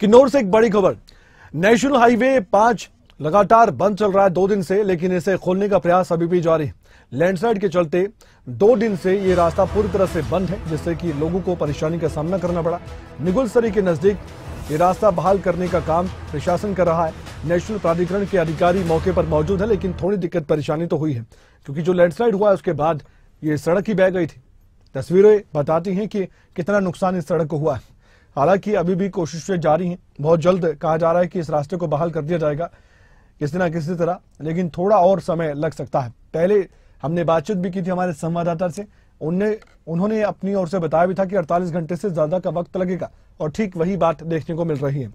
किन्नौर से एक बड़ी खबर। नेशनल हाईवे पाँच लगातार बंद चल रहा है दो दिन से, लेकिन इसे खोलने का प्रयास अभी भी जारी। है लैंडस्लाइड के चलते दो दिन से ये रास्ता पूरी तरह से बंद है, जिससे कि लोगों को परेशानी का सामना करना पड़ा। निगुलसरी के नज़दीक ये रास्ता बहाल करने का काम प्रशासन कर रहा है। नेशनल प्राधिकरण के अधिकारी मौके पर मौजूद है, लेकिन थोड़ी दिक्कत परेशानी तो हुई है, क्योंकि जो लैंडस्लाइड हुआ है, उसके बाद ये सड़क ही बह गई थी। तस्वीरें बताती हैं कि कितना नुकसान इस सड़क को हुआ है। हालाँकि अभी भी कोशिशें जारी हैं। बहुत जल्द कहा जा रहा है कि इस रास्ते को बहाल कर दिया जाएगा, किसी ना किसी तरह, लेकिन थोड़ा और समय लग सकता है। पहले हमने बातचीत भी की थी हमारे संवाददाता से। उनने, उन्होंने अपनी ओर से बताया भी था कि 48 घंटे से ज़्यादा का वक्त लगेगा और ठीक वही बात देखने को मिल रही है।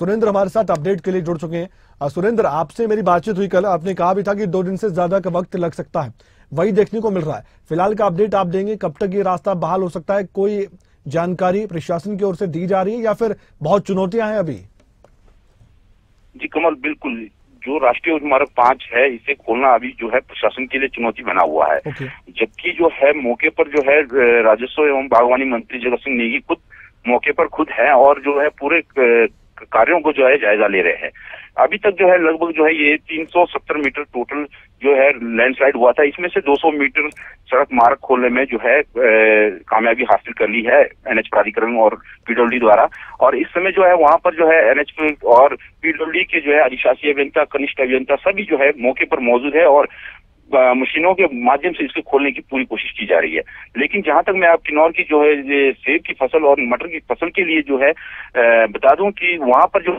सुरेंद्र हमारे साथ अपडेट के लिए जुड़ चुके हैं। और सुरेंद्र, आपसे मेरी बातचीत हुई कल। आपने कहा भी था कि दो दिन से ज़्यादा का वक्त लग सकता है। वही देखने को मिल रहा है। फ़िलहाल का अपडेट आप देंगे, कब तक ये रास्ता बहाल हो सकता है, कोई जानकारी प्रशासन की ओर से दी जा रही है या फिर बहुत चुनौतियाँ हैं अभी? जी कमल बिल्कुल। जो राष्ट्रीय उच्च मार्ग पाँच है इसे खोलना अभी जो है प्रशासन के लिए चुनौती बना हुआ है। okay. जबकि जो है मौके पर जो है राजस्व एवं बागवानी मंत्री जगत सिंह नेगी खुद मौके पर खुद है और जो है पूरे कार्यों को जो है जायजा ले रहे हैं। अभी तक जो है लगभग जो है ये 370 मीटर टोटल जो है लैंडस्लाइड हुआ था। इसमें से 200 मीटर सड़क मार्ग खोलने में जो है कामयाबी हासिल कर ली है एनएच प्राधिकरण और पीडब्ल्यूडी द्वारा। और इस समय जो है वहाँ पर जो है एनएच और पीडब्ल्यूडी के जो है अधिशासी अभियंता, कनिष्ठ अभियंता सभी जो है मौके पर मौजूद है और मशीनों के माध्यम से इसको खोलने की पूरी कोशिश की जा रही है। लेकिन जहाँ तक मैं आप किन्नौर की जो है सेब की फ़सल और मटर की फ़सल के लिए जो है बता दूँ कि वहाँ पर जो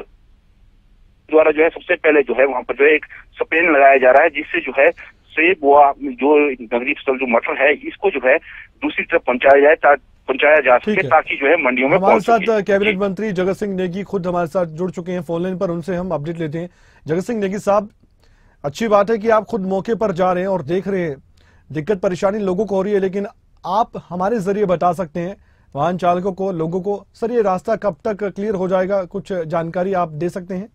द्वारा जो है सबसे पहले जो है वहाँ पर जो है एक स्पेन लगाया जा रहा है जिससे जो है सेब व जो नगरी फ़सल जो मटर है इसको जो है दूसरी तरफ़ पहुँचाया जाए ता, पहुँचाया जा सके ताकि जो है मंडियों में हमारे साथ कैबिनेट मंत्री जगत सिंह नेगी खुद हमारे साथ जुड़ चुके हैं फ़ोन लाइन पर उनसे हम अपडेट लेते हैं। जगत सिंह नेगी साहब अच्छी बात है कि आप खुद मौके पर जा रहे हैं और देख रहे हैं। दिक्कत परेशानी लोगों को हो रही है लेकिन आप हमारे ज़रिए बता सकते हैं। वाहन चालकों को लोगों को सर ये रास्ता कब तक क्लियर हो जाएगा? कुछ जानकारी आप दे सकते हैं?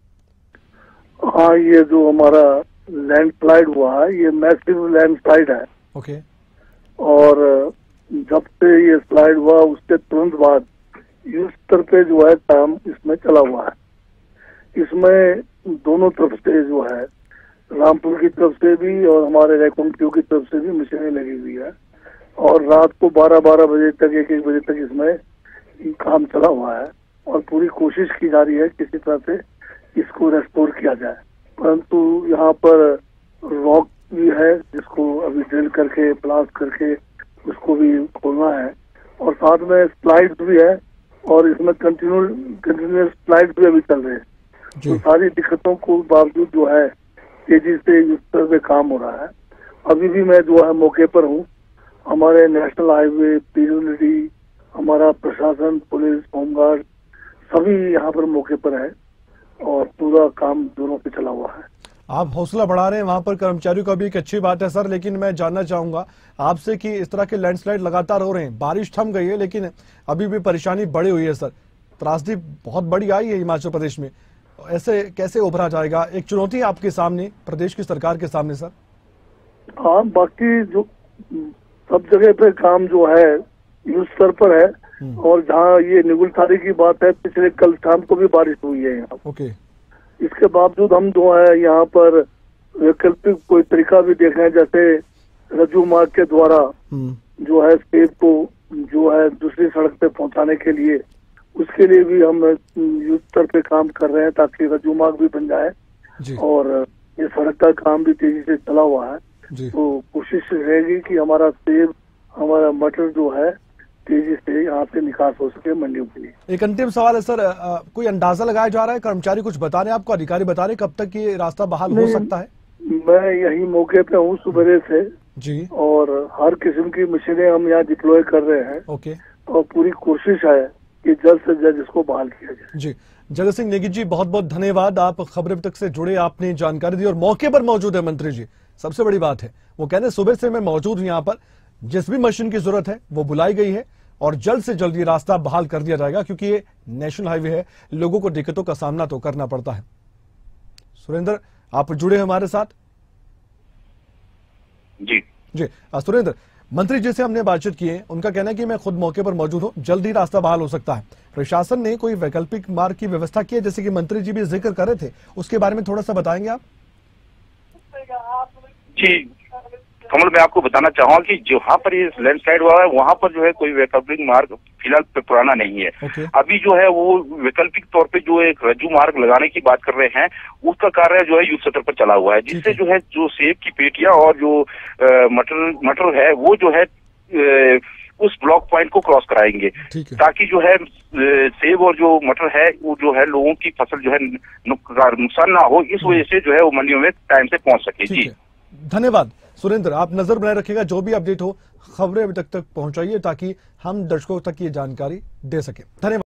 हाँ ये जो हमारा लैंडस्लाइड हुआ है ये मैसिव लैंडस्लाइड है। ओके। और जब से ये स्लाइड हुआ उसके तुरंत बाद युद्ध स्तर पे जो है काम इसमें चला हुआ है। इसमें दोनों तरफ़ से जो है रामपुर की तरफ़ से भी और हमारे रैकुंटियों की तरफ़ से भी मशीनें लगी हुई है। और रात को 12-12 बजे तक एक एक बजे तक इसमें काम चला हुआ है। और पूरी कोशिश की जा रही है किसी तरह से इसको रेस्टोर किया जाए। परंतु यहाँ पर रॉक भी है जिसको अभी ड्रिल करके ब्लास्ट करके उसको भी खोलना है। और साथ में स्लाइड्स भी है और इसमें कंटिन्यू कंटिन्यूस स्लाइड्स भी अभी चल रहे हैं। तो सारी दिक्कतों को बावजूद जो है तेज़ी से इस तरह से काम हो रहा है। अभी भी मैं जो है मौके पर हूँ। हमारे नेशनल हाईवे पीडब्ल्यूडी हमारा प्रशासन, पुलिस, होमगार्ड, सभी यहाँ पर मौके पर है और पूरा काम दोनों पे चला हुआ है। आप हौसला बढ़ा रहे हैं वहाँ पर, कर्मचारियों का भी एक अच्छी बात है सर, लेकिन मैं जानना चाहूँगा आपसे कि इस तरह के लैंडस्लाइड लगातार हो रहे हैं। बारिश थम गई है, लेकिन अभी भी परेशानी बढ़ी हुई है सर। त्रासदी बहुत बड़ी आई है हिमाचल प्रदेश में। ऐसे कैसे उभरा जाएगा? एक चुनौती आपके सामने प्रदेश की सरकार के सामने सर। हाँ बाकी जो सब जगह पे काम जो है युद्ध स्तर पर है और जहाँ ये निगुलथारी की बात है पिछले कल शाम को भी बारिश हुई है यहाँ। ओके। इसके बावजूद हम जो है यहाँ पर वैकल्पिक कोई तरीका भी देख हैं जैसे रजू मार्ग के द्वारा हम्म। जो है सेब को जो है दूसरी सड़क पे पहुँचाने के लिए उसके लिए भी हम युद्ध स्तर पे काम कर रहे हैं ताकि रज्जू मार्ग भी बन जाए और ये सड़क का काम भी तेज़ी से चला हुआ है। तो कोशिश रहेगी कि हमारा सेब हमारा मटर जो है तेज़ी से यहाँ से निकास हो सके मंडियों के लिए। एक अंतिम सवाल है सर अ, कोई अंदाज़ा लगाया जा रहा है? कर्मचारी कुछ बता रहे हैं आपको? अधिकारी बता रहे कब तक ये रास्ता बहाल हो सकता है? मैं यही मौके पे हूँ सुबह से। जी। और हर किस्म की मशीनें हम यहाँ डिप्लॉय कर रहे हैं। ओके। और पूरी कोशिश है कि जल्द से जल्द इसको बहाल किया जाए। जी। जगत सिंह नेगी जी बहुत बहुत धन्यवाद। आप खबर तक से जुड़े आपने जानकारी दी और मौके पर मौजूद है मंत्री जी। सबसे बड़ी बात है वो कहते सुबह से मैं मौजूद हूँ यहाँ पर। जिस भी मशीन की ज़रूरत है वो बुलाई गई है और जल्द से जल्द ये रास्ता बहाल कर दिया जाएगा क्योंकि ये नेशनल हाईवे है। लोगों को दिक्कतों का सामना तो करना पड़ता है। सुरेंद्र आप जुड़े हमारे साथ? जी। जी। सुरेंद्र मंत्री जी से हमने बातचीत की है, उनका कहना है कि मैं खुद मौके पर मौजूद हूँ, जल्द ही रास्ता बहाल हो सकता है। प्रशासन ने कोई वैकल्पिक मार्ग की व्यवस्था की है, जैसे कि मंत्री जी भी ज़िक्र कर रहे थे, उसके बारे में थोड़ा सा बताएँगे आप? जी। कमल मैं आपको बताना चाहूँगा कि जहाँ पर ये लैंडस्लाइड हुआ है वहाँ पर जो है कोई वैकल्पिक मार्ग फ़िलहाल पुराना नहीं है। ओके। अभी जो है वो वैकल्पिक तौर पे जो एक रज्जू मार्ग लगाने की बात कर रहे हैं उसका कार्य जो है युद्ध सत्र पर चला हुआ है जिससे जो है जो सेब की पेटियाँ और जो मटर मटर है वो जो है उस ब्लॉक पॉइंट को क्रॉस कराएँगे। ताकि जो है सेब और जो मटर है वो जो है लोगों की फ़सल जो है नुकसान ना हो इस वजह से जो है वो मंडियों में टाइम से पहुँच सके। जी। धन्यवाद। सुरेंद्र, आप नज़र बनाए रखेगा जो भी अपडेट हो, खबरें अभी तक तक पहुंचाइए ताकि हम दर्शकों तक ये जानकारी दे सके। धन्यवाद।